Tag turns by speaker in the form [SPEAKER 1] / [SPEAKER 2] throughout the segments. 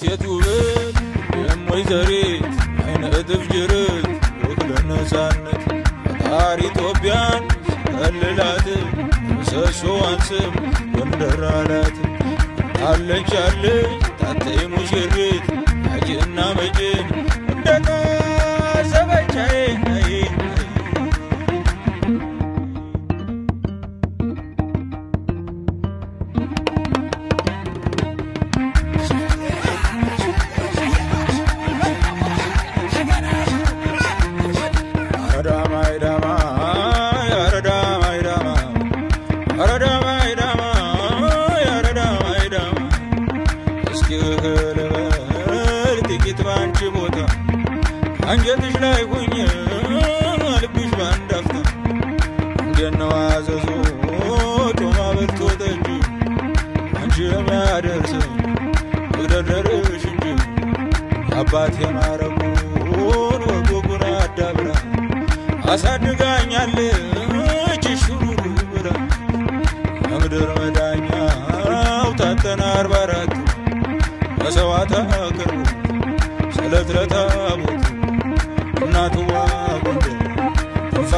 [SPEAKER 1] ጀግንነት የሞይ ዘሬት አይነ እጥፍ ጅርት ሩቅ ለነፃነት ፈጣሪ ኢትዮጵያን ከልላት ምሰሶዋን ስም ጎንደር አላት አለች አለች ታተይ ሙሽሪት አጅና መጭን እንደ አንጀትሽ ላይ ሁኝ ልብሽ ባንዳፍታ እንደነው አዘዞ? ጮማ በልቶ ጠጅ አንቺ የሚያደርስ መግደርደርሽ እንጂ አባት የማረጉን ወጎጉን አዳብራ አሳድጋኛለች። ሹሩሩ ብላ ከምድር መዳኛው ታጠና አርባ አራት መሰዋዕት አቅርቡ ስለት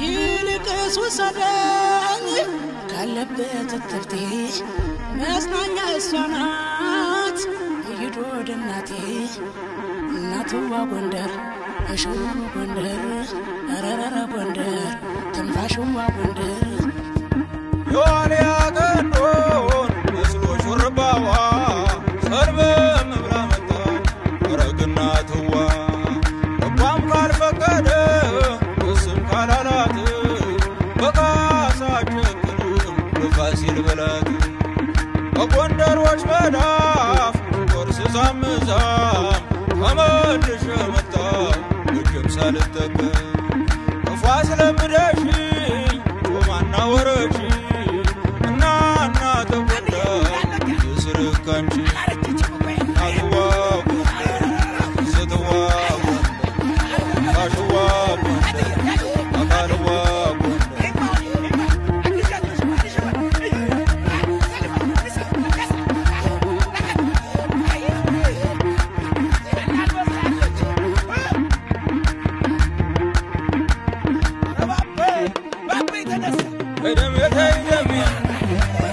[SPEAKER 2] ይልቅስ ውሰደኝ ካለበት እትብቴ መጽናኛ እሷ ናት። ይዶ ወደ እናቴ እናትዋ ጎንደር እሽው ጎንደር ረረረ ጎንደር ትንፋሽዋ ጎንደር።
[SPEAKER 1] የዋልያ Country.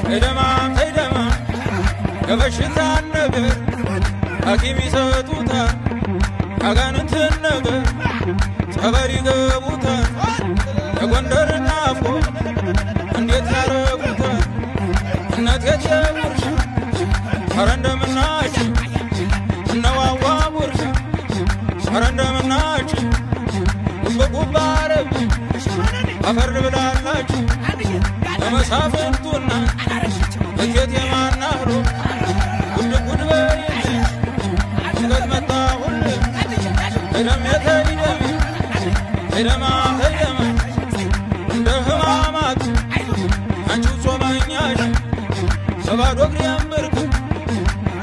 [SPEAKER 1] ተይደማ ተይደማ የበሽታ ነገር ሐኪም ይሰጡታል ያጋንንትን ነገር ጸበል ይገቡታል የጎንደር ናፎ እንዴት ያረጉታል እነት የጀጉርሽ ኧረ እንደምናች እነዋዋ ጉርሽ ኧረ እንደምናች ጉብጉባ አረብ አፈር ብላላችሁ ለመሳፍንቱና እቴት የማናህሮ ጉድ ጉድ በይል ሽገት መጣሁል እደም የተይደም እደማ ተይደማ እንደ ህማማት አንቺው ጾመኛሽ በባዶ እግር የምርክ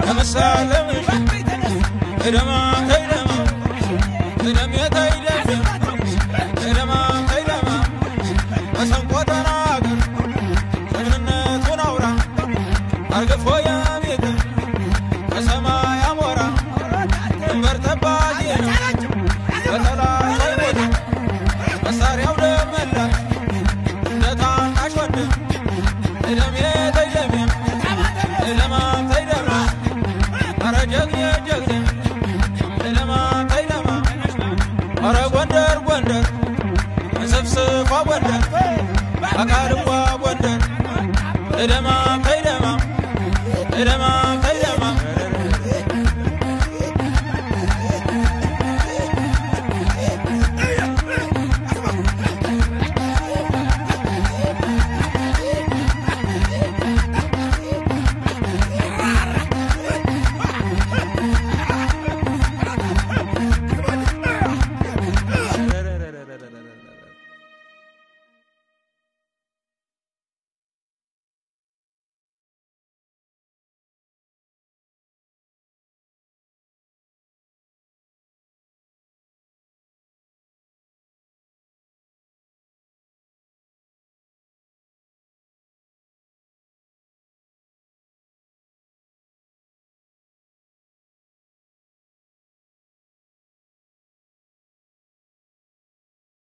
[SPEAKER 1] ለመሳለምሽ እደማ ተይደማ እደም የተይደም አርግፎ የቤት ከሰማይ አሞራ ድንበር ጠባቂ ነው አይሞት መሳሪያው ደመላ እንደ ታናሽ ወንድም እደሜ ተይደሜ እደማ ተይደማ አረ ጀግኔ ጀግኔ እደማ ተይደማ ጎንደር ጎንደር እንስፍስፏ ጎንደር አካልዋ ጎንደር እደማ